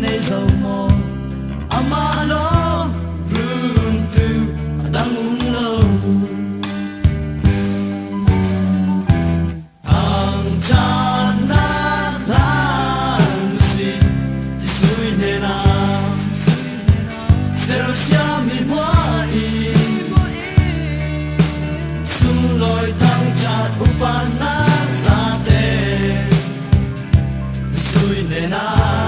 nei zo mo ama lo run tu dang un lo ang cha na la si loi tang cha u pa na sa te. Sui ne na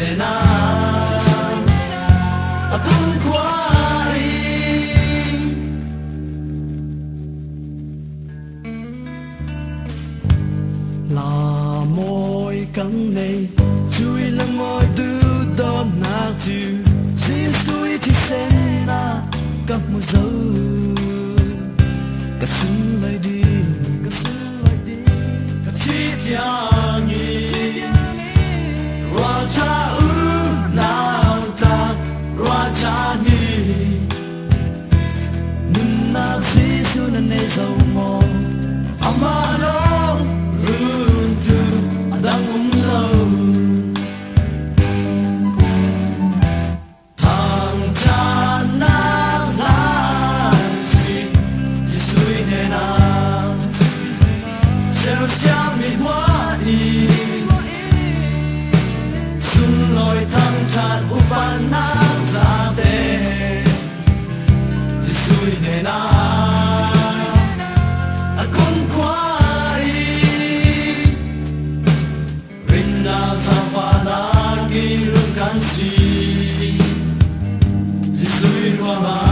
sui ne na chui là môi tư đó na xin suy thì sen na cặp một dấu cả mama.